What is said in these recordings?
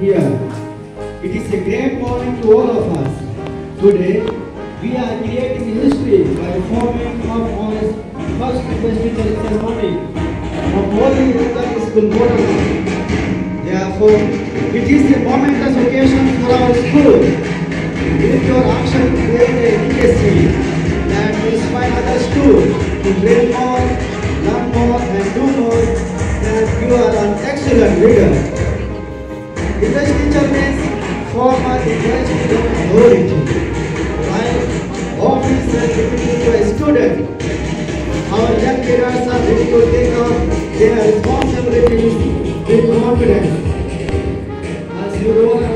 here. It is a great morning to all of us. Today, we are creating history by forming on its first investiture ceremony Holy Roman School Board. Therefore, it is a momentous occasion for our school. With your action, create a legacy that will inspire others too to dream more, learn more, and do more. That you are an excellent leader. English teacher means former English authority. While officer deputy to a student, our young leaders are ready to take on their responsibilities with confidence. As you all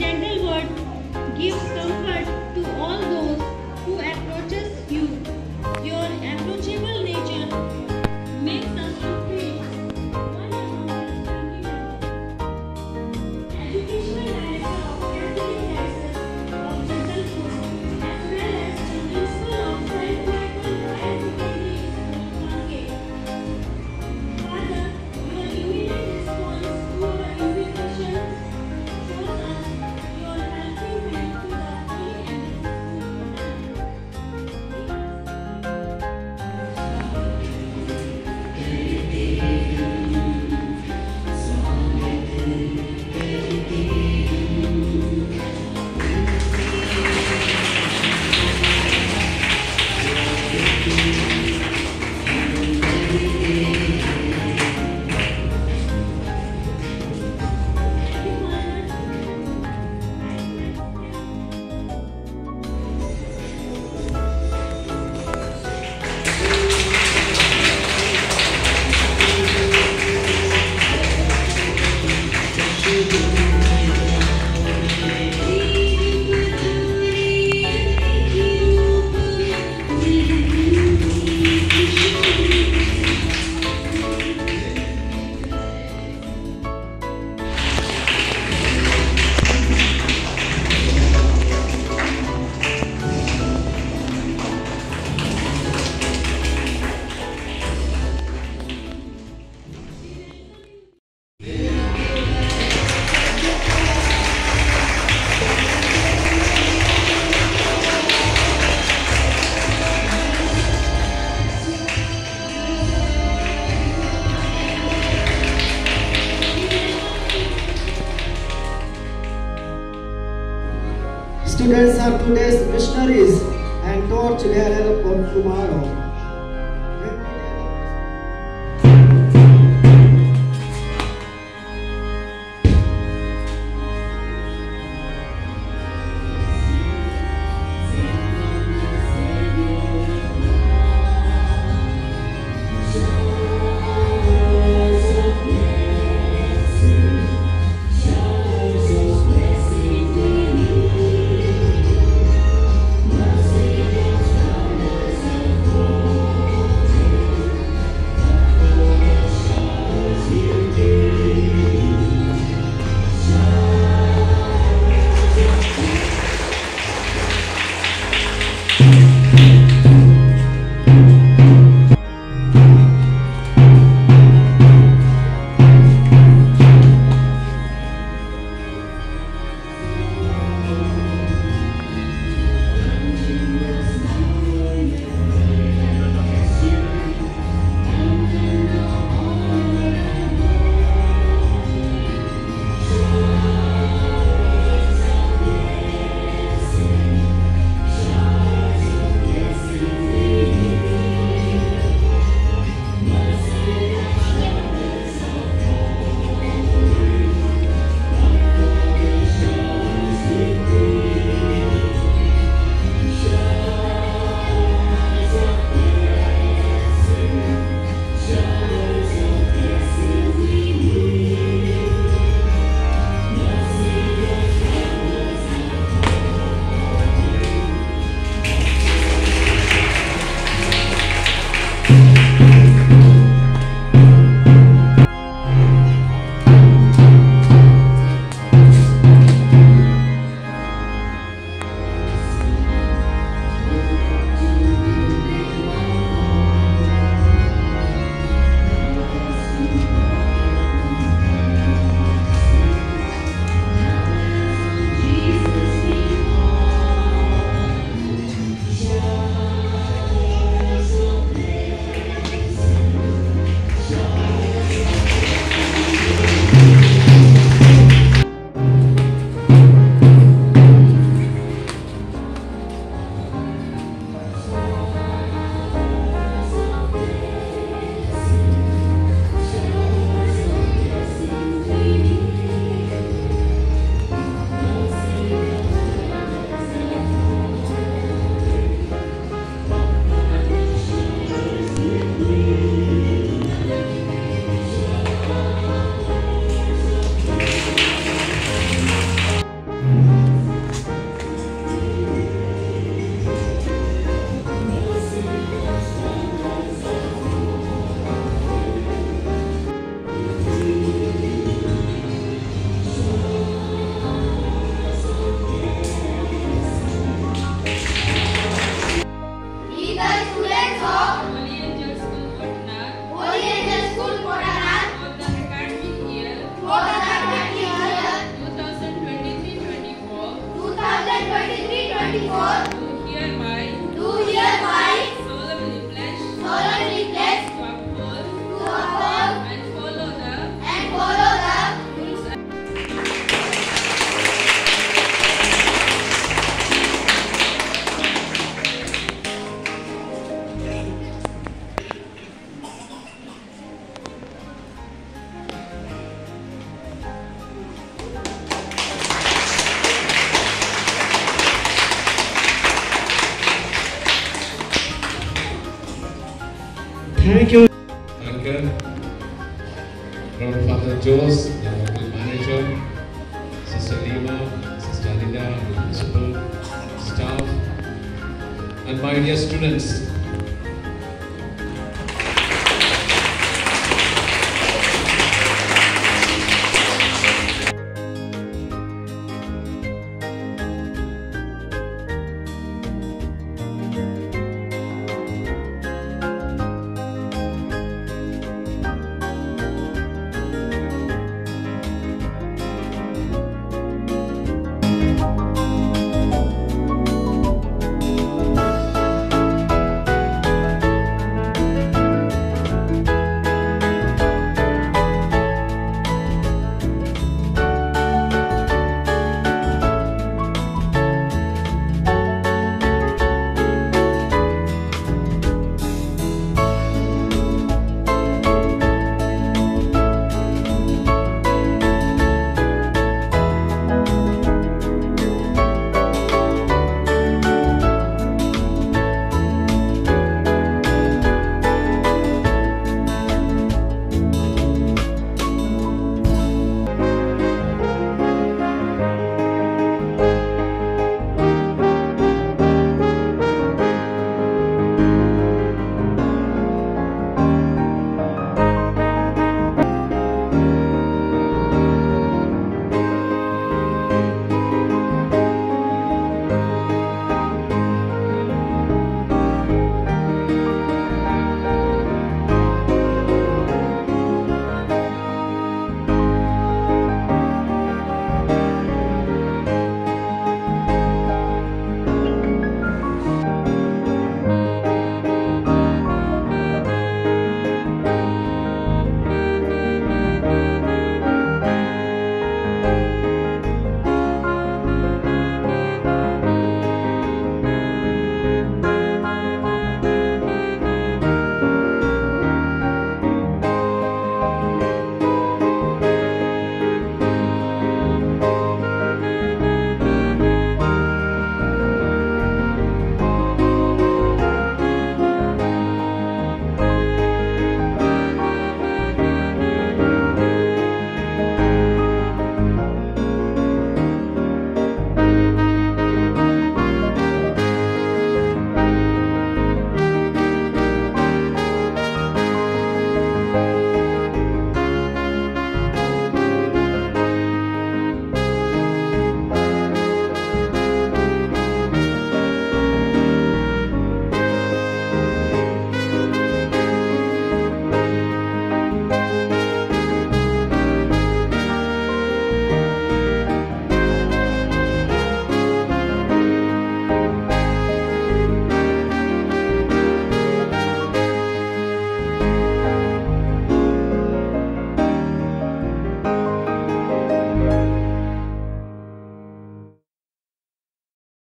gentle word gives comfort Students are today's missionaries and torch bearer for tomorrow. Thank you. Anchor, Proud Father the local manager, Sister Lima, Sister Anita, the principal, staff, and my dear students,